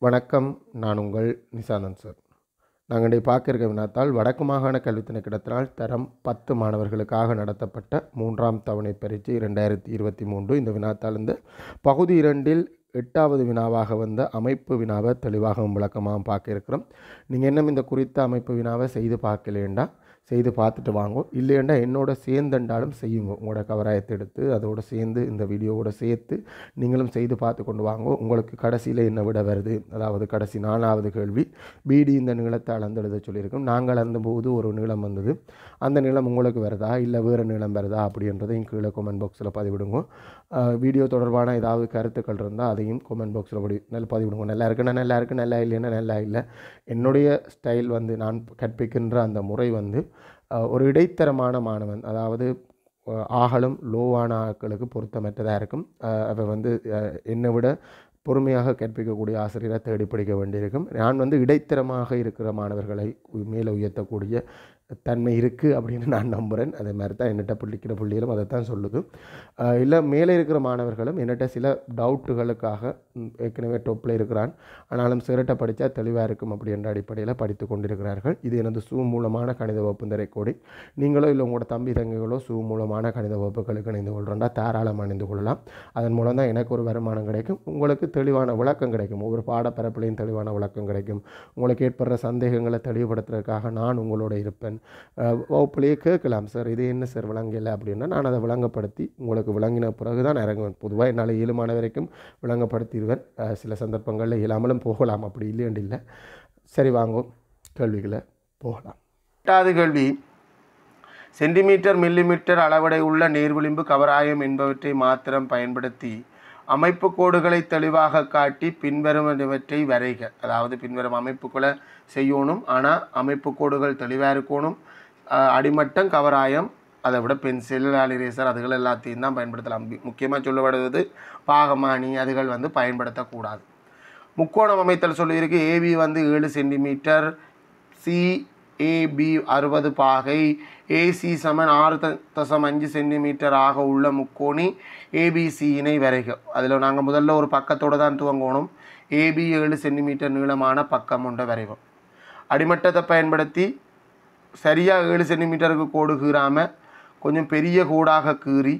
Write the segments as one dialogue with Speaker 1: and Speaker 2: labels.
Speaker 1: வணக்கம். நான் உங்கள் நிசாந்தன் சார். நாங்கள் இன்றைய பார்க்க இருக்க வினாத்தால் வடக்கு மாகாண கல்வித் திணைக்கிடத்தினால் தரம் பத்து மாணவர்களுக்காக நடத்தப்பட்ட மூன்றாம் தவணை பரீட்சை இரண்டாயிரத்தி இருபத்தி மூன்று. இந்த வினாத்தால் இந்த பகுதி இரண்டில் எட்டாவது வினாவாக வந்த அமைப்பு வினாவை தெளிவாகவும் விளக்கமாகவும் பார்க்க இருக்கிறோம். நீங்கள் இன்னும் இந்த குறித்த அமைப்பு வினாவை செய்து பார்க்கலேண்டா செய்து பார்த்துட்டு வாங்கோ. இல்லைன்னா என்னோட சேர்ந்தண்டாலும் செய்யுங்க. உங்களோட கவராயத்தை எடுத்து அதோட சேர்ந்து இந்த வீடியோவோட சேர்த்து நீங்களும் செய்து பார்த்து கொண்டு வாங்கோ. உங்களுக்கு கடைசியில் என்ன விட வருது? அதாவது கடைசி நாலாவது கேள்வி. பிடி இந்த நீளத்தை அளந்து எழுத சொல்லியிருக்கோம். நாங்கள் அளந்தபோது ஒரு நீளம் வந்தது. அந்த நீளம் உங்களுக்கு வருதா? இல்லை வேறு நீளம் வருதா? அப்படின்றதையும் கீழே கொமெண்ட் பாக்ஸில் பதிவிடுங்க. வீடியோ தொடர்பான ஏதாவது கருத்துக்கள் இருந்தால் அதையும் கொமெண்ட் பாக்ஸில் படி நல்ல பதிவிடுங்க. நல்லா இருக்குன்னா நல்லா இருக்குது நல்லா இல்லைன்னா நல்லா இல்லை. என்னுடைய ஸ்டைல் வந்து நான் கற்பிக்கின்ற அந்த முறை வந்து ஒரு இடைத்தரமான மாணவன் அதாவது ஆகலும் லோவான ஆட்களுக்கு பொருத்தமற்றதாக இருக்கும். அவை அவ வந்து என்னை விட பொறுமையாக கற்பிக்கக்கூடிய ஆசிரியரை தேடி படிக்க வேண்டியிருக்கும். நான் வந்து இடைத்தரமாக இருக்கிற மாணவர்களை மேலே உயர்த்தக்கூடிய தன்மை இருக்குது அப்படின்னு நான் நம்புகிறேன் அதே மாதிரி தான் என்னட்ட பிடிக்கிற புள்ளிகளும் அதை தான் சொல்லுது இல்லை மேலே இருக்கிற மாணவர்களும் என்னட்ட சில டவுட்டுகளுக்காக ஏற்கனவே டொப்பில் இருக்கிறான். ஆனாலும் சிரட்டை படித்தா தெளிவாக இருக்கும் அப்படின்ற அடிப்படையில் படித்து கொண்டிருக்கிறார்கள். இது எனது சூ மூலமான கணித வகுப்பு இந்த ரெக்கார்டிங் நீங்களோ இல்லை உங்களோட தம்பி தங்கைகளோ சூ மூலமான கணித வகுப்புகளுக்கு இணைந்து கொள்கிறோண்டா தாராளமாக இணைந்து கொள்ளலாம். அதன் மூலம் தான் எனக்கு ஒரு வருமானம் கிடைக்கும். உங்களுக்கு தெளிவான விளக்கம் கிடைக்கும். ஒவ்வொரு பாடப்பரப்புலையும் தெளிவான விளக்கம் கிடைக்கும். உங்களுக்கு ஏற்படுற சந்தேகங்களை தெளிவுபடுத்துறதுக்காக நான் உங்களோட இருப்பேன். வகுப்புலேயே கேட்கலாம். சார் இது என்ன சார் விளங்கலை? அப்படின்னா நான் அதை விளங்கப்படுத்தி உங்களுக்கு விளங்கின பிறகு தான் இறங்குவேன். பொதுவாக என்னால் இயலுமான வரைக்கும் விளங்கப்படுத்தி இவர் சில சந்தர்ப்பங்களில் இயலாமலும் போகலாம். அப்படி இல்லையண்டு இல்லை சரி வாங்கும் கேள்விகளை போகலாம். எட்டாவது கேள்வி. சென்டிமீட்டர் மில்லிமீட்டர் அளவடை உள்ள நீர்விளிம்பு கவராயம் என்பவற்றை மாத்திரம் பயன்படுத்தி அமைப்பு கோடுகளை தெளிவாக காட்டி பின்வருவனவற்றை வரைக. அதாவது பின்வரும் அமைப்புகளை செய்யணும். ஆனால் அமைப்பு கோடுகள் தெளிவாக இருக்கணும். அடிமட்டம் கவராயம் அதை விட பென்சில் அலிரேசர் அதுகள் எல்லாத்தையும் தான் பயன்படுத்தலாம். முக்கியமாக சொல்லப்படுவது பாகமானி அதுகள் வந்து பயன்படுத்தக்கூடாது. முக்கோணம் அமைத்தல் சொல்லியிருக்கு. ஏபி வந்து ஏழு சென்டிமீட்டர் சி ஏபி அறுபது பாகை ஏசி சமன் ஆறு த- தசம் அஞ்சு சென்டிமீட்டர் ஆக உள்ள முக்கோணி ஏபிசியினை வரைக. அதில் நாங்கள் முதல்ல ஒரு பக்கத்தோடு தான் துவங்கணும். ஏபி ஏழு சென்டிமீட்டர் நீளமான பக்கம் ஒன்றை வரைவோம் அடிமட்டத்தை பயன்படுத்தி சரியாக ஏழு சென்டிமீட்டருக்கு கோடுகிறாமல் கொஞ்சம் பெரிய கூடாக கீறி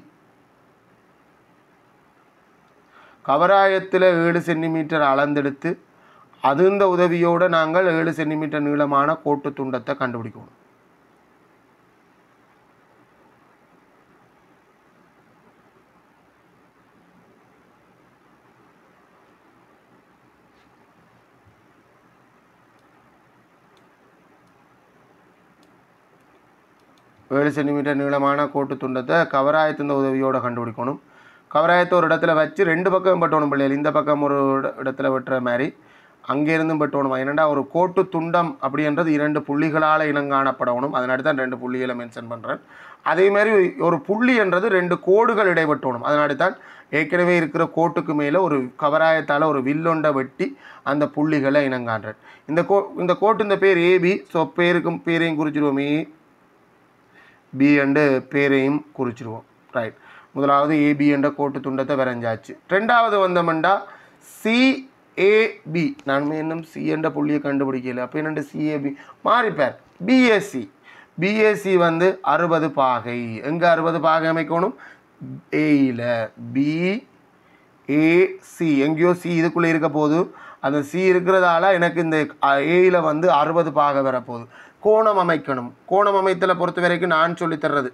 Speaker 1: கவராயத்தில் ஏழு சென்டிமீட்டர் அளந்தெடுத்து அதுந்த உதவியோடு நாங்கள் ஏழு சென்டிமீட்டர் நீளமான கோட்டு துண்டத்தை கண்டுபிடிக்கணும். ஏழு சென்டிமீட்டர் நீளமான கோட்டு துண்டத்தை கவராயத்தின் உதவியோடு கண்டுபிடிக்கணும். கவராயத்தை ஒரு இடத்துல வச்சு ரெண்டு பக்கம் வெட்டணும் பிள்ளைகள். இந்த பக்கம் ஒரு இடத்துல வெட்டுற மாதிரி. அங்கேருந்தும் வெட்டணும். என்னென்னா ஒரு கோட்டு துண்டம் அப்படின்றது இரண்டு புள்ளிகளால் இனங்காணப்படணும். அதனால தான் ரெண்டு புள்ளிகளை மென்ஷன் பண்ணுறேன் அதே மாதிரி ஒரு புள்ளி என்றது ரெண்டு கோடுகள் இடைவெட்டணும் அதனால தான் ஏற்கனவே இருக்கிற கோட்டுக்கு மேலே ஒரு கவராயத்தால் ஒரு வில்லொண்டை வெட்டி அந்த புள்ளிகளை இனங்காண்றேன். இந்த கோ இந்த கோட்டு இந்த பேர் ஏபி ஸோ பேருக்கும் பேரையும் குறிச்சிடுவோம். ஏ பி என்ற பேரையும் குறிச்சிடுவோம் ரைட் முதலாவது ஏபி என்ற கோட்டு துண்டத்தை வரைஞ்சாச்சு. ரெண்டாவது வந்தமெண்டா சிஏபி நான் இன்னும் சி என்ற புள்ளியை கண்டுபிடிக்கல. அப்போ என்னண்டு சிஏபி மாறிப்பார். பிஎஸ்சி பிஎஸ்சி வந்து அறுபது பாகை. எங்கே அறுபது பாகை அமைக்கணும்? ஏயில் பி ஏசி எங்கேயோ சி இதுக்குள்ளே இருக்க போது அந்த சி இருக்கிறதால எனக்கு இந்த ஏயில் வந்து அறுபது பாகை வரப்போகுது. கோணம் அமைக்கணும். கோணம் அமைத்தலை பொறுத்த வரைக்கும் நான் சொல்லித்தர்றது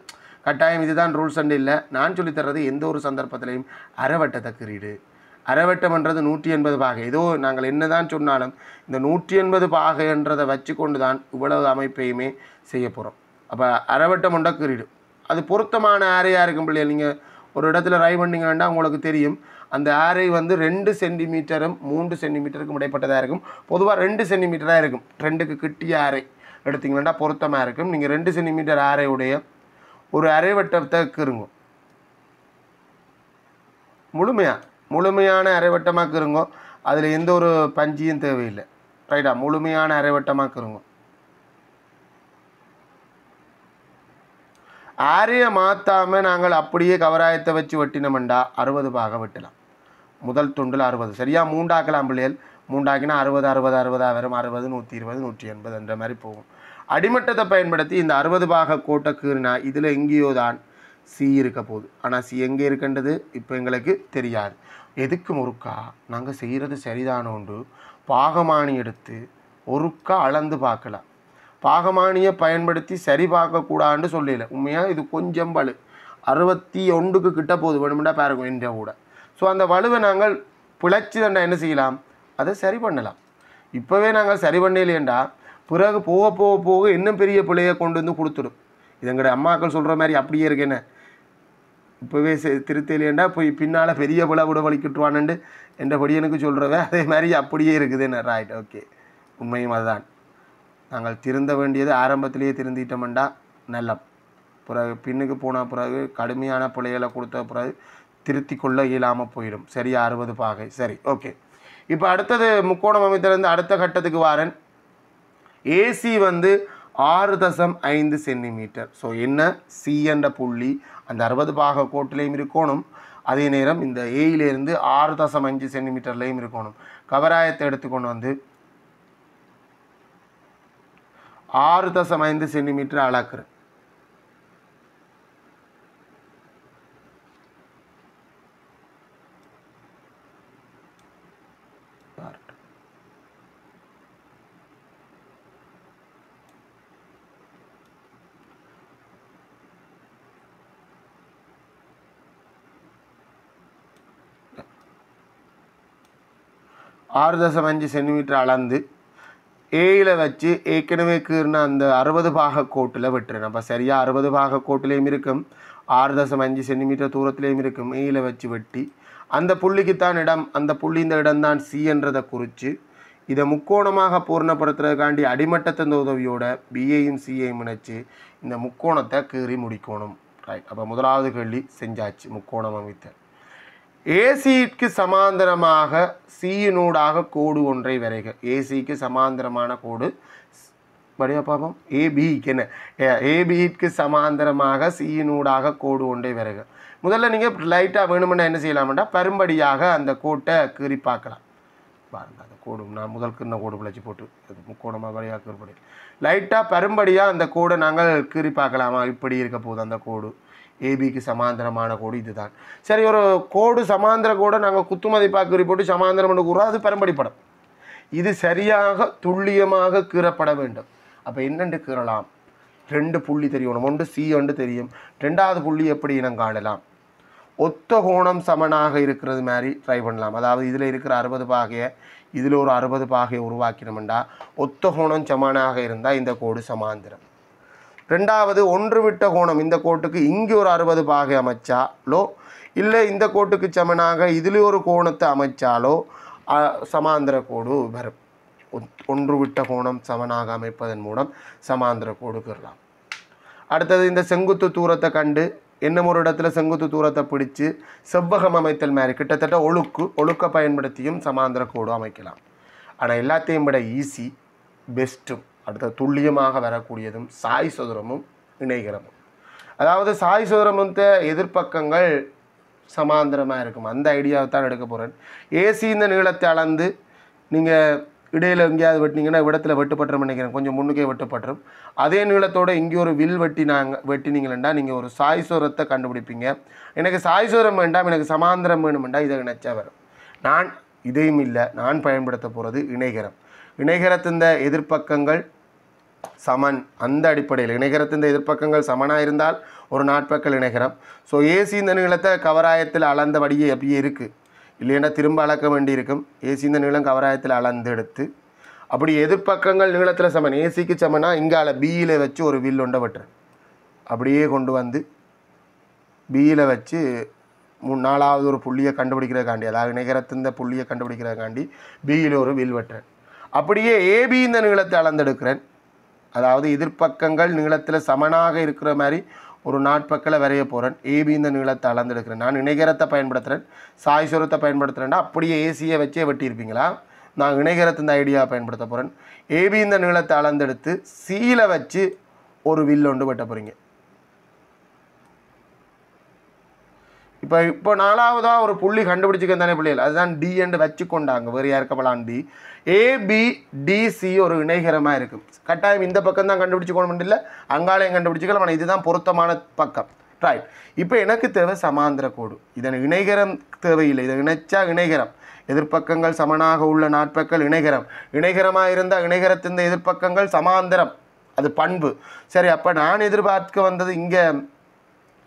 Speaker 1: கட்டாயம் இதுதான் ரூல்ஸ் அண்ட் இல்லை. நான் சொல்லித் தர்றது எந்த ஒரு சந்தர்ப்பத்திலையும் அரைவட்டத்தை குறியீடு அறவட்டம்ன்றது நூற்றி எண்பது பாகை. ஏதோ நாங்கள் என்னதான் சொன்னாலும் இந்த நூற்றி எண்பது பாகைன்றதை வச்சு கொண்டு தான் இவ்வளவு அமைப்பையுமே செய்ய போகிறோம் அப்போ அறவட்டம் உண்டா குறியீடு அது பொருத்தமான ஆரையாக இருக்கும் பிள்ளைய நீங்கள் ஒரு இடத்துல ரை பண்ணிங்கன்னா உங்களுக்கு தெரியும். அந்த ஆரை வந்து ரெண்டு சென்டிமீட்டரும் மூன்று சென்டிமீட்டருக்கும் இடைப்பட்டதாக இருக்கும். பொதுவாக ரெண்டு சென்டிமீட்டராக இருக்கும். ரெண்டுக்கு கிட்டிய ஆரை எடுத்தீங்கன்னா பொருத்தமாக இருக்கும். நீங்கள் ரெண்டு சென்டிமீட்டர் ஆரையுடைய ஒரு அரைவட்டத்தை கிருங்கோ. முழுமையாக முழுமையான அரைவட்டமாக கிருங்கோ. அதில் எந்த ஒரு பஞ்சியும் தேவையில்லை. ரைட்டா முழுமையான அரைவட்டமாக கிருங்கோ. ஆரையை மாற்றாமல் நாங்கள் அப்படியே கவராயத்தை வச்சு வெட்டினோம்டா அறுபது பாக வெட்டலாம். முதல் துண்டில் அறுபது. சரியா? மூண்டாக்கலாம் பிள்ளைகள். மூண்டாக்கினா அறுபது அறுபது அறுபதாக வரும் அறுபது நூற்றி இருபது நூற்றி எண்பது என்ற மாதிரி போகும். அடிமட்டத்தை பயன்படுத்தி இந்த அறுபது பாக கோட்டை கீறினா இதில் எங்கேயோ தான் சி இருக்க போகுது. ஆனால் சி எங்கே இருக்கின்றது? இப்போ எங்களுக்கு தெரியாது. எதுக்கு முறுக்கா? நாங்கள் செய்கிறது சரிதானோண்டு பாகமானி எடுத்து ஒருக்கா அளந்து பார்க்கலாம். பாகமானியை பயன்படுத்தி சரி பார்க்கக்கூடாதுன்னு சொல்லல. உண்மையாக இது கொஞ்சம் வலு. அறுபத்தி ஒன்றுக்கு கிட்ட போகுது. வேணுமெண்டா பாருங்க என்ற கூட. ஸோ அந்த வலுவை நாங்கள் பிழைச்சி தண்டா என்ன செய்யலாம்? அதை சரி பண்ணலாம். இப்போவே நாங்கள் சரி பண்ணலையேண்டா. பிறகு போக போக போக இன்னும் பெரிய பிள்ளையை கொண்டு வந்து கொடுத்துடும். இது எங்கட அம்மாக்கள் சொல்கிற மாதிரி அப்படியே இருக்கேன்னு இப்போவே திருத்தலையேண்டா போய் பின்னால் பெரிய பிள்ளை விட வலிக்கிட்டுவானுண்டு என்ற படியனுக்கு சொல்கிறவ அதே மாதிரி அப்படியே இருக்குதுன்னு ரைட் ஓகே உண்மையும் அதுதான். நாங்கள் திருந்த வேண்டியது ஆரம்பத்திலேயே திருந்திட்டோம்டா நல்லம். பிறகு பின்னுக்கு போன பிறகு கடுமையான பிள்ளைகளை கொடுத்த பிறகு திருத்தி கொள்ள இயலாமல் போயிடும். சரி அறுபது பாகை. சரி ஓகே இப்போ அடுத்தது முக்கோணம் அமைத்திலிருந்து அடுத்த கட்டத்துக்கு வாரன். ஏசி வந்து ஆறு தசம் ஐந்து சென்டிமீட்டர். ஸோ என்ன? சி என்ற புள்ளி அந்த அறுபது பாக கோட்டிலையும் இருக்கணும். அதே நேரம் இந்த ஏயிலேருந்து ஆறு தசம் அஞ்சு சென்டிமீட்டர்லேயும் இருக்கணும். கவராயத்தை எடுத்துக்கொண்டு வந்து ஆறு தசம் ஐந்து சென்டிமீட்டர் அளக்குறேன். ஆறு தசம் அஞ்சு சென்டிமீட்டர் அளந்து ஏயில் வச்சு ஏற்கனவே கீர்ன அந்த அறுபது பாக கோட்டில் வெட்டுறேன். அப்போ சரியாக அறுபது பாக கோட்டிலையும் இருக்கும். ஆறு தசம் அஞ்சு சென்டிமீட்டர் தூரத்துலேயும் இருக்கும். ஏயில் வச்சு வெட்டி அந்த புள்ளிக்குத்தான் இடம். அந்த புள்ளி இந்த இடம்தான் சி என்றதை குறித்து இதை முக்கோணமாக பூர்ணப்படுத்துறதுக்காண்டி அடிமட்டத்தின் உதவியோட பிஏயும் சிஏயும் இணைச்சு இந்த முக்கோணத்தை கீறி முடிக்கணும். ரைட் அப்போ முதலாவது கேள்வி செஞ்சாச்சு முக்கோணம் அமைத்த ஏசிக்கு சமாந்தரமாக சியினூடாக கோடு ஒன்றை வரைக. ஏசிக்கு சமாந்தரமான கோடு. படியா பார்ப்போம் ஏபிக்கு என்ன? ஏபிக்கு சமாந்தரமாக சியினூடாக கோடு ஒன்றை வரைக. முதல்ல நீங்கள் லைட்டாக வேணுமென்னா என்ன செய்யலாம்டா பரும்படியாக அந்த கோட்டை கீறி பார்க்கலாம். பாருங்க அந்த கோடு நான் முதல் கிண்ண கோடு பிழைச்சி போட்டு அது முக்கோணமாக வழியாக கீழ்படி லைட்டாக பரும்படியாக அந்த கோடை நாங்கள் கீறி பார்க்கலாமா? இப்படி இருக்க போகுது அந்த கோடு. ஏபிக்கு சமாந்தரமான கோடு இதுதான். சரி ஒரு கோடு சமாந்தர கோடை நாங்கள் குத்துமதி மதிப்பாக கீறி போட்டு சமாந்தரம் கூறுறோம். அது பரம்படி படம். இது சரியாக துல்லியமாக கீறப்பட வேண்டும். அப்போ என்னென்று கீறலாம்? ரெண்டு புள்ளி தெரியணும். ஒன்று சி ஒன்று தெரியும். ரெண்டாவது புள்ளி எப்படி இனம் காணலாம்? ஒத்த கோணம் சமனாக இருக்கிறது மாதிரி ட்ரை பண்ணலாம். அதாவது இதில் இருக்கிற அறுபது பாகையை இதில் ஒரு அறுபது பாகையை உருவாக்கினோம்டா. ஒத்த கோணம் சமனாக இருந்தால் இந்த கோடு சமாந்திரம். ரெண்டாவது ஒன்று விட்ட கோணம். இந்த கோட்டுக்கு இங்கே ஒரு அறுபது பாகை அமைச்சாலோ இல்லை இந்த கோட்டுக்கு சமனாக இதில் ஒரு கோணத்தை அமைச்சாலோ சமாந்திர கோடு வரும். ஒன்று விட்ட கோணம் சமனாக அமைப்பதன் மூலம் சமாந்திர கோடு பெறலாம். அடுத்தது இந்த செங்குத்து தூரத்தை கண்டு இன்னும் ஒரு இடத்துல செங்குத்து தூரத்தை பிடிச்சு செவ்வகம் அமைத்தல் மாதிரி கிட்டத்தட்ட ஒழுக்கு ஒழுக்க பயன்படுத்தியும் சமாந்திர கோடு அமைக்கலாம். ஆனால் எல்லாத்தையும் விட ஈஸி பெஸ்ட்டும் அடுத்த துல்லியமாக வரக்கூடியதும் சாய் சதுரமும் இணைகிறமும் அதாவது சாய் சதுரமும் எதிர்ப்பக்கங்கள் சமாந்தரமாக இருக்கும். அந்த ஐடியாவை தான் எடுக்க போகிறேன் ஏசி இந்த நீளத்தை அளந்து நீங்கள் இடையில் எங்கேயாவது வெட்டினீங்கன்னா இடத்துல வெட்டுப்பட்டுரும் நினைக்கிறேன். கொஞ்சம் முன்னுக்கே வெட்டுப்பட்டுரும் அதே நீளத்தோடு இங்கே ஒரு வில் வெட்டினாங்க வெட்டினீங்களா நீங்கள் ஒரு சாய் சூரத்தை கண்டுபிடிப்பீங்க. எனக்கு சாய் சூரம் வேண்டாம் எனக்கு சமாந்திரம் வேணுமெண்டா இதை நினச்சா வரும். நான் இதையும் இல்லை நான் பயன்படுத்த போகிறது இணைகரம் இணைகரத்தின் எதிர்ப்பக்கங்கள் சமன் அந்த அடிப்படையில். இணைகரத்தின் எதிர்ப்பக்கங்கள் சமனாக இருந்தால் ஒரு நாட்பக்கல் இணைகரம். ஸோ ஏசி இந்த நீளத்தை கவராயத்தில் அளந்தபடியே அப்படியே இருக்குது இல்லைன்னா திரும்ப அளக்க வேண்டியிருக்கும். ஏசி இந்த நீளம் கவராயத்தில் அளந்து எடுத்து அப்படி எதிர்ப்பக்கங்கள் நீளத்தில் சமன். ஏசிக்கு சமனா இங்கால பியில் வச்சு ஒரு வில் ஒன்றை வெட்டுறேன் அப்படியே கொண்டு வந்து பியில் வச்சு மூணு நாலாவது ஒரு புள்ளியை கண்டுபிடிக்கிறதுக்காண்டி அதாவது நிகரத்திந்த புள்ளியை கண்டுபிடிக்கிறதுக்காண்டி பியில் ஒரு வில் வெட்டுறேன். அப்படியே ஏபி இந்த நீளத்தை அளந்தெடுக்கிறேன். அதாவது எதிர்ப்பக்கங்கள் நீளத்தில் சமனாக இருக்கிற மாதிரி ஒரு நாட்பக்கில் வரைய போகிறேன் ஏபி இந்த நீளத்தை அளந்தெடுக்கிறேன். நான் இணைகரத்தை பயன்படுத்துகிறேன் சாய் சுரத்தை பயன்படுத்துகிறேன்னா அப்படியே ஏசியை வச்சே வெட்டியிருப்பீங்களா? நான் இணைகரத்து இந்த ஐடியாவை பயன்படுத்த போகிறேன் ஏபி இந்த நீளத்தை அளந்தெடுத்து சீல வச்சு ஒரு வில் ஒன்று வெட்ட போகிறீங்க இப்போ இப்போ நாலாவதாக ஒரு புள்ளி கண்டுபிடிச்சிக்க தானே பிள்ளைகள். அதுதான் டி என்று வச்சுக்கொண்டாங்க. வேறு யாருக்கப்பலாம் டி ஏபி டிசி ஒரு இணைகரமாக இருக்கும் கட்டாயம் இந்த பக்கம் தான் கண்டுபிடிச்சிக்கணும் இல்லை. அங்காலையும் கண்டுபிடிச்சிக்கலாம். ஆனால் இதுதான் பொருத்தமான பக்கம். ரைட் இப்போ எனக்கு தேவை சமாந்திர கோடு. இதன் இணைகரம் தேவையில்லை. இதை இணைச்சா இணைகரம். எதிர்ப்பக்கங்கள் சமனாக உள்ள நாட்பக்கள் இணைகரம். இணைகரமாக இருந்தால் இணைகரத்தின் எதிர்ப்பக்கங்கள் சமாந்தரம். அது பண்பு. சரி அப்போ நான் எதிர்பார்க்க வந்தது இங்கே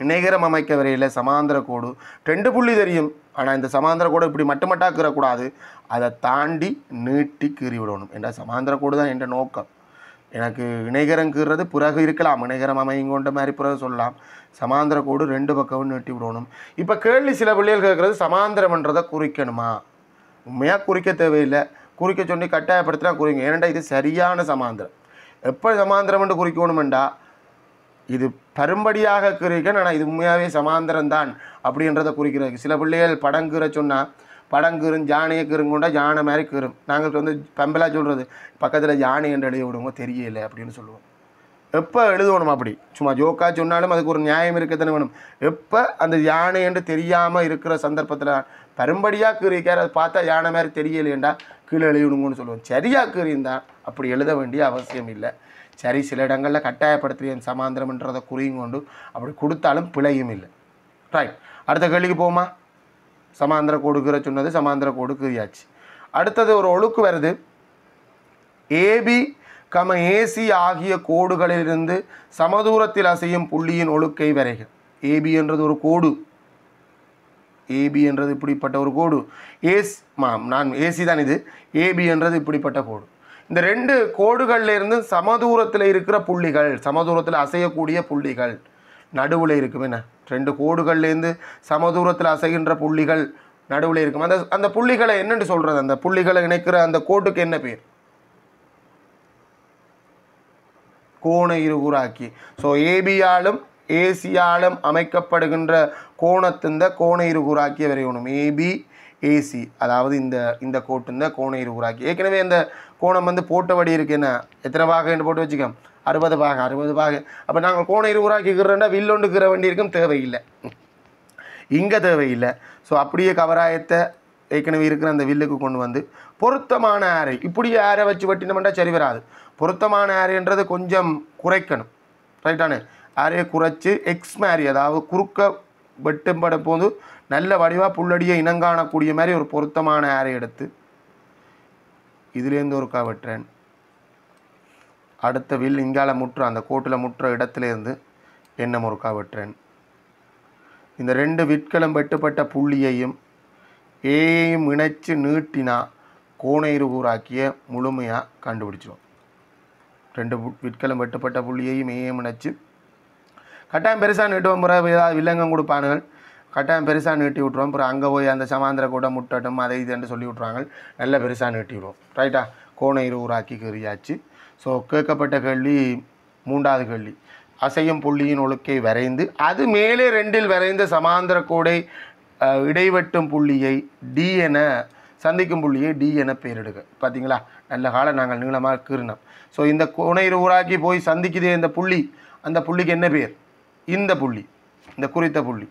Speaker 1: இணைகரம் அமைக்க வரையில் சமாந்திர கோடு. ரெண்டு புள்ளி தெரியும். ஆனால் இந்த சமாந்திர கோடு இப்படி மட்டுமட்டாக கீறக்கூடாது அதை தாண்டி நீட்டி கீறி விடணும் என்ற சமாந்திர கோடு தான் என்ற நோக்கம். எனக்கு இணைகரம் கீறது பிறகு இருக்கலாம். இணைகரம் அமையும் கொண்ட மாதிரி பிறகு சொல்லலாம். சமாந்திர கோடு ரெண்டு பக்கமும் நீட்டி விடணும். இப்போ கேள்வி சில பிள்ளைகள் கேட்குறது சமாந்திரம்ன்றதை குறிக்கணுமா? உண்மையாக குறிக்க தேவையில்லை. குறிக்க சொல்லி கட்டாயப்படுத்தினா குறிங்க. ஏனண்டா இது சரியான சமாந்திரம். எப்போ சமாந்திரம்னு குறிக்கணுமெண்டா? இது பரும்படியாக குறிக்க ஆனால் இது உண்மையாகவே சமாந்திரம் தான் அப்படின்றத குறிக்கிறது. சில பிள்ளைகள் படங்குற சொன்னால் படங்குறும் ஜானையை கருங்கொண்டா ஜானை மாதிரி கரும் நாங்கள் வந்து பெம்பலாக சொல்கிறது பக்கத்தில் யானை என்று எழுதி விடுவோம் தெரியலை அப்படின்னு சொல்லுவோம். எப்போ எழுதணும் அப்படி? சும்மா ஜோக்காக சொன்னாலும் அதுக்கு ஒரு நியாயம் இருக்கத்தானே வேணும். எப்போ அந்த யானை என்று தெரியாமல் இருக்கிற சந்தர்ப்பத்தில் பரும்படியாக கீறிக்கார் அதை பார்த்தா யானை மாதிரி தெரியலையேண்டா கீழே எழுதிவிடுங்கன்னு சொல்லுவோம். சரியாக கீறியிருந்தா அப்படி எழுத வேண்டிய அவசியம் இல்லை. சரி சில இடங்களில் கட்டாயப்படுத்துகிறேன் சமாந்திரம்ன்றதை குறியும் கொண்டு அப்படி கொடுத்தாலும் பிழையும் இல்லை. ரைட் அடுத்த கேள்விக்கு போமா சமாந்திர கோடுக்கிற சொன்னது சமாந்திர கோடு அடுத்தது ஒரு ஒழுக்கு வருது. ஏபி கம ஏசி ஆகிய கோடுகளிலிருந்து சமதூரத்தில் அசையும் புள்ளியின் ஒழுக்கை வரைக. ஏபி என்றது ஒரு கோடு. ஏபி என்றது இப்படிப்பட்ட ஒரு கோடு. ஏஸ் மாம் நான் ஏசி தான் இது. ஏபி என்றது இப்படிப்பட்ட கோடு. இந்த ரெண்டு கோடுகளில் இருந்து சமதூரத்தில் இருக்கிற புள்ளிகள் சமதூரத்தில் அசையக்கூடிய புள்ளிகள் நடுவில் இருக்கும். என்ன? ரெண்டு கோடுகள்லேருந்து சமதூரத்தில் அசைகின்ற புள்ளிகள் நடுவில் இருக்கும். அந்த அந்த புள்ளிகளை என்னென்று சொல்கிறது அந்த புள்ளிகளை இணைக்கிற அந்த கோட்டுக்கு என்ன பேர்? கோண இருகுறாக்கி. ஸோ ஏபியாலும் ஏசியாலும் அமைக்கப்படுகின்ற கோணத்திந்த கோண இருகுறாக்கிய வரையணும். ஏபி ஏசி அதாவது இந்த இந்த கோட்டுந்த கோண இருகுறாக்கி. ஏற்கனவே இந்த கோணம் வந்து போட்டபடி இருக்குன்னா எத்தனை பாகம் போட்டு வச்சுக்கோம்? அறுபது பாகம் அறுபது பாகம். அப்போ நாங்கள் கோண இருகுறாக்கிக்கிறோன்னா வில்லொண்டுக்கிற வண்டி இருக்கும் தேவையில்லை. இங்கே தேவையில்லை. ஸோ அப்படியே கவராயத்தை ஏற்கனவே இருக்கிற அந்த வில்லுக்கு கொண்டு வந்து பொருத்தமான ஆரை இப்படி ஆரை வச்சு வெட்டினோம்னா சரி வராது. பொருத்தமான ஆரைன்றது கொஞ்சம் குறைக்கணும். ரைட்டானே ஆரையை குறைச்சி எக்ஸ் மாதிரி அதாவது குறுக்க வெட்டும்பட போது நல்ல வடிவாக புல்லடியை இனங்காணக்கூடிய மாதிரி ஒரு பொருத்தமான ஏரை எடுத்து இதுலேருந்து ஒருக்கா வெட்டுறேன் அடுத்த வில் இங்கால முற்ற அந்த கோட்டில் முற்ற இடத்துலேருந்து என்ன முறுக்கா வெட்டுறேன் இந்த ரெண்டு விட்களும் வெட்டுப்பட்ட புள்ளியையும் ஏயையும் இணைச்சு நீட்டினா கோண முழுமையாக கண்டுபிடிச்சிடும் ரெண்டு வு- வெட்டுப்பட்ட புள்ளியையும் ஏயும் இணைச்சு. கட்டாயம் பெருசாக நீட்டுவோம் முறை ஏதாவது வில்லங்கம் கொடுப்பானுங்கள் கட்டாயம் பெருசாக நீட்டி விட்ருவோம் அப்புறம் அங்கே போய் அந்த சமாந்திர கூட முட்டட்டும் அதை இதுன்னு சொல்லி விட்ருவாங்க நல்ல பெருசாக நீட்டி விடுவோம். ரைட்டா? கோண இருகூறாக்கி கறியாச்சு. ஸோ கேட்கப்பட்ட கேள்வி மூன்றாவது கேள்வி. அசையும் புள்ளியின் ஒழுக்கை வரைந்து அது மேலே ரெண்டில் வரைந்த சமாந்திர கோடை இடைவெட்டும் புள்ளியை டி என சந்திக்கும் புள்ளியை டி என பெயரிடுக. பார்த்தீங்களா நல்ல காலம் நாங்கள் நீளமாக கீறினோம். ஸோ இந்த கோணையிறு ஊராக்கி போய் சந்திக்குதே இந்த புள்ளி. அந்த புள்ளிக்கு என்ன பேர்? இந்த புள்ளி. இந்த குறித்த புள்ளி.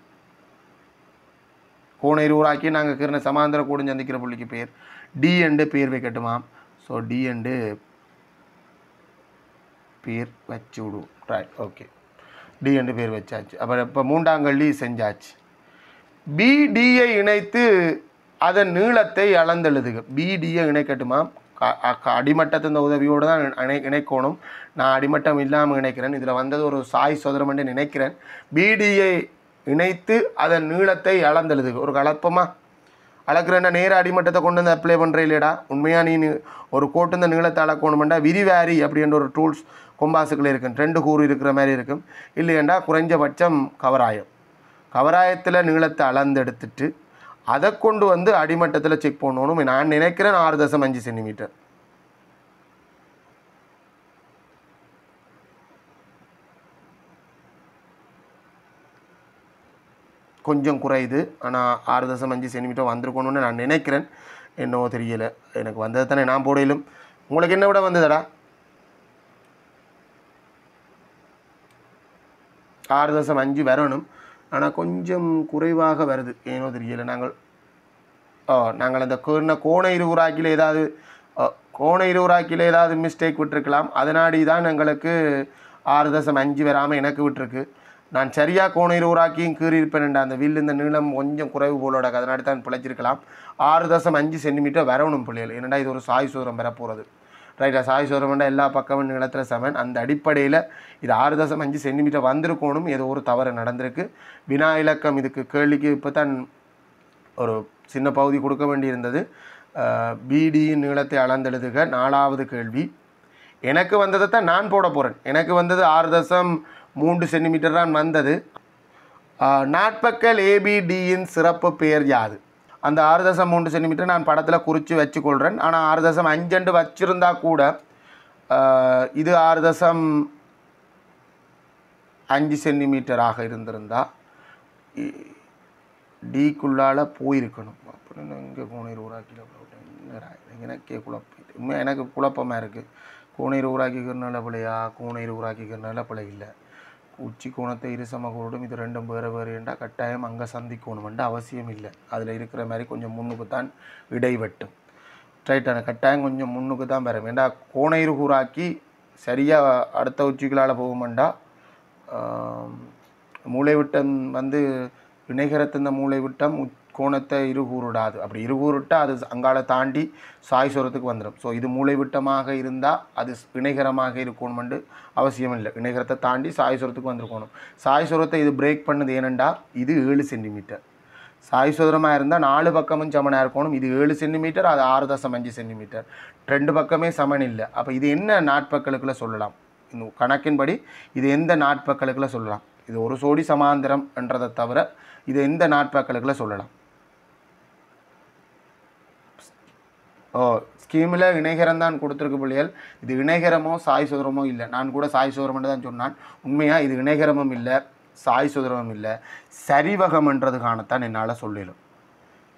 Speaker 1: கோணையிறு ஊராக்கி நாங்கள் கிருண சமாந்திர கூடும் சந்திக்கிற புள்ளிக்கு பேர். டி அண்டு பேர் வைக்கட்டுமாம். ஸோ டி அண்டு பேர் வச்சு விடுவோம் ரைட் ஓகே டி என்று பேர் வச்சாச்சு. அப்புறம் இப்போ மூண்டாங்கல்லி செஞ்சாச்சு. பிடியை இணைத்து அதன் நீளத்தை அளந்தெழுதுக. பிடியை இணைக்கட்டுமா க- அடிமட்டத்தின் உதவியோடு தான் இணை இணைக்கணும். நான் அடிமட்டம் இல்லாமல் இணைக்கிறேன். இதில் வந்தது ஒரு சாய் சோதரம் என்று நினைக்கிறேன். பிடியை இணைத்து அதன் நீளத்தை அளந்தெழுதுக ஒரு கலப்பமாக அளக்குறேன்னா நேர அடிமட்டத்தை கொண்டு வந்து அப்ளை பண்ணுற இல்லையடா உண்மையாக நீ ஒரு கோட்டு இந்த நீளத்தை அளக்கணுமெண்டா? விரிவாரி அப்படின்ற ஒரு டூல்ஸ் கொம்பாசுக்கள் இருக்கும். ரெண்டு கூறு இருக்கிற மாதிரி இருக்கும். இல்லையண்டா குறைஞ்சபட்சம் கவராயம். கவராயத்தில் நீளத்தை அளந்தெடுத்துட்டு அதை கொண்டு வந்து அடிமட்டத்தில் செக் பண்ணணும். நான் நினைக்கிறேன் ஆறு தசம் அஞ்சு சென்டிமீட்டர் கொஞ்சம் குறையுது. ஆனால் ஆறு தசம் அஞ்சு சென்டிமீட்டர் வந்திருக்கணும்னு நான் நினைக்கிறேன். என்னவோ தெரியல. எனக்கு வந்தது தானே நான் போடையிலும். உங்களுக்கு என்ன விட வந்ததடா? ஆறு தசம் அஞ்சு வரணும். ஆனால் கொஞ்சம் குறைவாக வருது. ஏனோ தெரியல. நாங்கள் ஓ நாங்கள் அந்த கோண கோண இருவுராக்கில் ஏதாவது கோண இருவுராக்கில் ஏதாவது மிஸ்டேக் விட்டுருக்கலாம். அதனாடி தான் எங்களுக்கு ஆறு தசம் அஞ்சு வராமல் எனக்கு விட்டுருக்கு. நான் சரியாக கோண இருவுராக்கியும் கீறியிருப்பேன் அந்த வில்லு இந்த நீளம் கொஞ்சம் குறைவு போலோட அதனாடி தான் பிழைச்சிருக்கலாம் ஆறு தசம் அஞ்சு சென்டிமீட்டர் வரணும் பிள்ளைகள். என்னடா இது ஒரு சாய் சூரம் வரப்போகிறது ரைட்டா சாய் சூரம்னா எல்லா பக்கமும் நீளத்தில் சமன். அந்த அடிப்படையில் இது ஆறு தசம் அஞ்சு சென்டிமீட்டர் வந்திருக்கணும். ஏதோ ஒரு தவறு நடந்திருக்கு. வினா இலக்கம் இதுக்கு கேள்விக்கு இப்போ தான் ஒரு சின்ன பகுதி கொடுக்க வேண்டியிருந்தது. பிடியின் நீளத்தை அளந்தெழுதுக. நாலாவது கேள்வி. எனக்கு வந்ததை தான் நான் போட போகிறேன் எனக்கு வந்தது ஆறு தசம் மூன்று சென்டிமீட்டர் தான் வந்தது. நாட்பக்கல் ஏபிடியின் சிறப்பு பெயர் யாது? அந்த ஆறு தசம் மூன்று சென்டிமீட்டர் நான் படத்தில் குறித்து வச்சுக்கொள்கிறேன் ஆனால் ஆறு தசம் அஞ்சண்டு வச்சுருந்தா கூட இது ஆறு தசம் அஞ்சு சென்டிமீட்டராக இருந்திருந்தா டிக்குள்ளால் போயிருக்கணும். அப்படின்னு இங்கே கோணீர் ஊராக்கியில் எனக்கே குழப்பம். உண்மையாக எனக்கு குழப்பமாக இருக்குது கோணீர் ஊராக்கிக்கிற பிள்ளையா கோணீர் ஊராக்கிக்கிற பிள்ளை இல்லை. உச்சி கோணத்தை இரு கூடும் இது ரெண்டும் வேறு வேறு என்றால் கட்டாயம் அங்கே சந்திக்கணுமென்ற அவசியம் இல்லை. அதில் இருக்கிற மாதிரி கொஞ்சம் முன்னுக்கு தான் இடைவெட்டும் ரைட்டான கட்டாயம் கொஞ்சம் முன்னுக்கு தான் வரும் ஏண்டா கோணயிறு கூறாக்கி சரியாக அடுத்த உச்சிகளால் போகுமெண்டா மூளைவிட்டம் வந்து இணைகரத்தின் மூளைவிட்டம் உச்- கோணத்தை இருகூறுடாது அப்படி இருகூறுட்டால் அது அங்கால தாண்டி சாய் சுரத்துக்கு வந்துடும் ஸோ இது மூளைவிட்டமாக இருந்தால் அது இணைகரமாக இருக்கணுமெண்டு அவசியம் இல்லை இணைகரத்தை தாண்டி சாய் சுரத்துக்கு வந்திருக்கணும். சாய் சுரத்தை இது பிரேக் பண்ணது ஏனெண்டா? இது ஏழு சென்டிமீட்டர். சாய் சுதரமாக இருந்தால் நாலு பக்கமும் சமனாக இருக்கணும். இது ஏழு சென்டிமீட்டர் அது ஆறு தசம் அஞ்சு சென்டிமீட்டர். ரெண்டு பக்கமே சமன் இல்லை. அப்போ இது என்ன நாட்பக்கலுக்குள்ள சொல்லலாம்? இந்த கணக்கின்படி இது எந்த நாட்பக்கலுக்குள்ள சொல்லலாம்? இது ஒரு சோடி சமாந்திரம் என்றதை தவிர இது எந்த நாட்பக்கலுக்குள்ள சொல்லலாம்? ஓ ஸ்கீமில் இணைகரம் தான் கொடுத்துருக்கு பிள்ளைகள். இது இணைகரமோ சாய் சுதரமோ இல்லை. நான் கூட சாய் சுதரம்னு தான் சொன்னான். உண்மையாக இது இணைகரமும் இல்லை சாய் சுதரமும் இல்லை. சரிவகம்ன்றது காணத்தான் என்னால் சொல்லிடும்.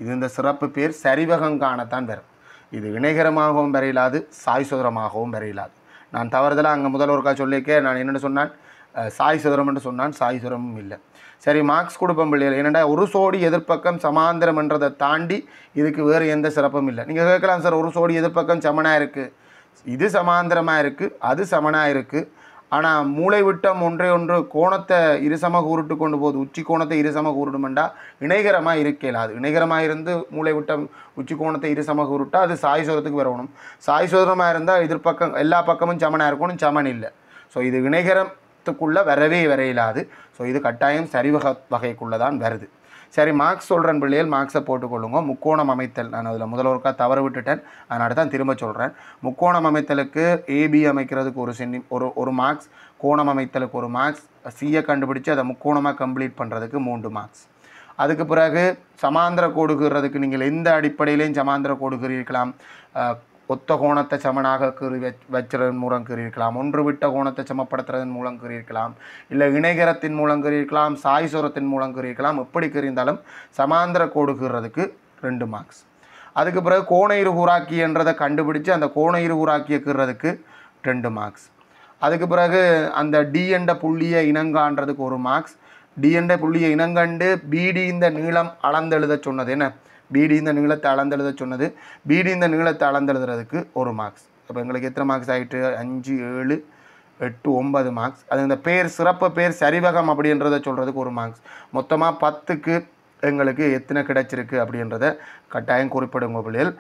Speaker 1: இது இந்த சிறப்பு பேர் சரிவகம் காணத்தான் வரும். இது இணைகரமாகவும் வரையிலாது சாய் சுதரமாகவும் வரையிலாது. நான் தவறுதலாக அங்கே முதல்வருக்கா சொல்லியிருக்கேன். நான் என்னென்னு சொன்னான்? சாய் சாய் என்று சொன்னான். சாய் சுதரமும் இல்லை. சரி மார்க்ஸ் கொடுப்போம் பிள்ளைகள். என்னடா ஒரு சோடி எதிர்ப்பக்கம் சமாந்திரம்ன்றதை தாண்டி இதுக்கு வேறு எந்த சிறப்பும் இல்லை. நீங்கள் கேட்கலாம் சார் ஒரு சோடி எதிர்ப்பக்கம் சமனாக இருக்குது இது சமாந்திரமாக இருக்குது அது சமனாக இருக்குது ஆனால் மூளை விட்டம் ஒன்றே ஒன்று கோணத்தை இருசம கூருட்டு கொண்டு போகுது. உச்சி கோணத்தை இருசம கூருடுமெண்டா இணைகரமாக இருக்கலாது இணைகரமாக இருந்து மூளை விட்டம் உச்சி கோணத்தை இருசம கூருட்டா அது சாய் சோதத்துக்கு வரணும். சாய் சோதரமாக இருந்தால் எதிர்பக்கம் எல்லா பக்கமும் சமனாக இருக்கணும் சமன் இல்லை. ஸோ இது இணைகரத்துக்குள்ளே வரவே வரையிலாது. ஸோ இது கட்டாயம் சரிவக வகைக்குள்ளே தான் வருது. சரி மார்க்ஸ் சொல்கிறேன் பிள்ளைகள் மார்க்ஸை போட்டுக்கொள்ளுங்க. முக்கோணம் அமைத்தல் நான் அதில் முதல்வருக்காக ஒருக்கா விட்டுட்டேன். அதனால தான் திரும்ப சொல்கிறேன் முக்கோணம் அமைத்தலுக்கு ஏபி அமைக்கிறதுக்கு ஒரு சென்னி ஒரு ஒரு மார்க்ஸ் கோணம் அமைத்தலுக்கு ஒரு மார்க்ஸ் சியை கண்டுபிடிச்சு அதை முக்கோணமாக கம்ப்ளீட் பண்ணுறதுக்கு மூன்று மார்க்ஸ். அதுக்கு பிறகு சமாந்திர கோடுகிறதுக்கு நீங்கள் எந்த அடிப்படையிலையும் சமாந்திர கோடுகிறீர்களாம் ஒத்த கோணத்தை சமனாக கீறி வச் வச்சுறதன் மூலம் கீறியிருக்கலாம். ஒன்று விட்ட கோணத்தை சமப்படுத்துறதன் மூலம் கீறியிருக்கலாம். இல்லை இணைகரத்தின் மூலம் கீறியிருக்கலாம் சாய்சுரத்தின் மூலம் கீறியிருக்கலாம். எப்படி கீறியிருந்தாலும் சமாந்திர கோடு கீறுறதுக்கு ரெண்டு மார்க்ஸ் அதுக்கு பிறகு கோண இருகூராக்கி என்றதை கண்டுபிடிச்சு அந்த கோண இருகூராக்கியை கீறுறதுக்கு ரெண்டு மார்க்ஸ் அதுக்கு பிறகு அந்த டி என்ற புள்ளியை இனங்கான்றதுக்கு ஒரு மார்க்ஸ் டி என்ற புள்ளியை இனங்கண்டு பிடி இந்த நீளம் அளந்தெழுத சொன்னது என்ன? பிடி இந்த நீளத்தை அளந்தெழுத சொன்னது. பிடி இந்த நீளத்தை அளந்தெழுதுறதுக்கு ஒரு மார்க்ஸ் அப்போ எங்களுக்கு எத்தனை மார்க்ஸ் ஆகிட்டு அஞ்சு ஏழு எட்டு ஒன்பது மார்க்ஸ் அது இந்த பேர் சிறப்பு பேர் சரிவகம் அப்படின்றத சொல்கிறதுக்கு ஒரு மார்க்ஸ் மொத்தமாக பத்துக்கு எங்களுக்கு எத்தனை கிடைச்சிருக்கு அப்படின்றத கட்டாயம் குறிப்பிடுங்க பிள்ளைகள்.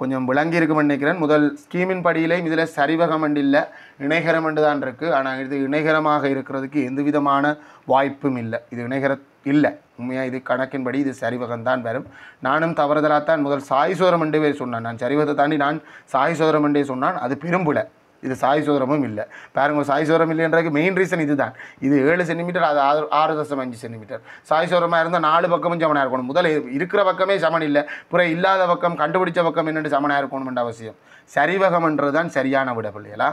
Speaker 1: கொஞ்சம் விளங்கி இருக்கும்னு நினைக்கிறேன். முதல் ஸ்கீமின் படியிலேயும் இதில் சரிவகம் அண்டு இல்லை. இணைகரம் அண்டு தான் இருக்குது ஆனால் இது இணைகரமாக இருக்கிறதுக்கு எந்த விதமான வாய்ப்பும் இல்லை. இது இணைகர இல்லை. உண்மையாக இது கணக்கின்படி இது சரிவகம் தான் வரும். நானும் தவறுதலாக தான் முதல் சாய் சோதரம் என்றே சொன்னான். நான் சரிவகத்தை தாண்டி நான் சாய் சோதரம் என்றே சொன்னான். அது பெரும்புல இது சாய் சோதரமும் இல்லை. பாருங்க சாய் சோதரம் இல்லைன்றதுக்கு மெயின் ரீசன் இதுதான். இது ஏழு சென்டிமீட்டர் அது ஆறு ஆறு தசம் அஞ்சு சென்டிமீட்டர் சாய் சோதரமாக இருந்தால் நாலு பக்கமும் சமனாக இருக்கணும். முதல் இருக்கிற பக்கமே சமன் இல்லை. புற இல்லாத பக்கம் கண்டுபிடிச்ச பக்கம் என்னென்று சமனாக இருக்கணும்ன்ற அவசியம். சரிவகம்ன்றது தான் சரியான விட பிள்ளைகளா.